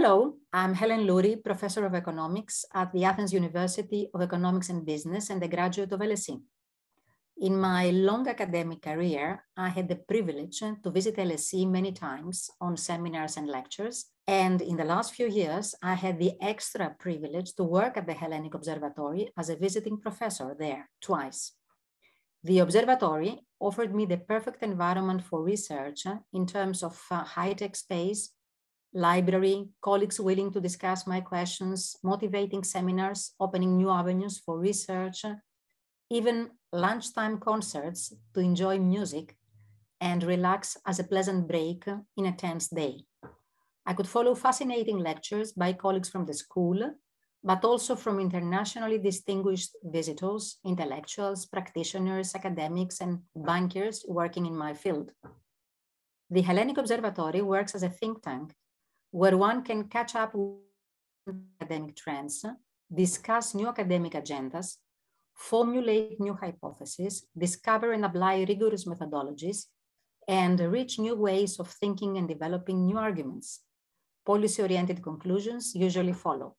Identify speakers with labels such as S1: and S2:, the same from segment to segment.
S1: I'm Helen Louri, Professor of Economics at the Athens University of Economics and Business and a graduate of LSE. In my long academic career, I had the privilege to visit LSE many times on seminars and lectures. And in the last few years, I had the extra privilege to work at the Hellenic Observatory as a visiting professor there twice. The observatory offered me the perfect environment for research in terms of uh, high-tech space, library, colleagues willing to discuss my questions, motivating seminars, opening new avenues for research, even lunchtime concerts to enjoy music and relax as a pleasant break in a tense day. I could follow fascinating lectures by colleagues from the school, but also from internationally distinguished visitors, intellectuals, practitioners, academics, and bankers working in my field. The Hellenic Observatory works as a think tank where one can catch up with academic trends, discuss new academic agendas, formulate new hypotheses, discover and apply rigorous methodologies, and reach new ways of thinking and developing new arguments. Policy-oriented conclusions usually follow.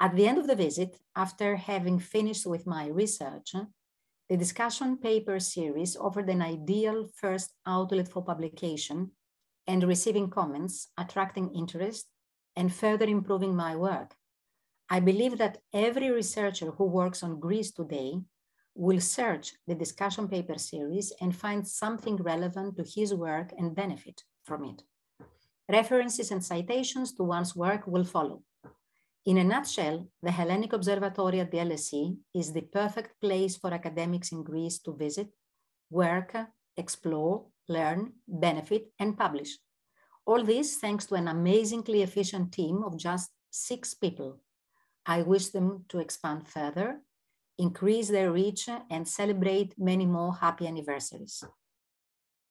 S1: At the end of the visit, after having finished with my research, the discussion paper series offered an ideal first outlet for publication and receiving comments, attracting interest, and further improving my work. I believe that every researcher who works on Greece today will search the discussion paper series and find something relevant to his work and benefit from it. References and citations to one's work will follow. In a nutshell, the Hellenic Observatory at the LSE is the perfect place for academics in Greece to visit, work, explore, learn, benefit, and publish. All this thanks to an amazingly efficient team of just six people. I wish them to expand further, increase their reach, and celebrate many more happy anniversaries.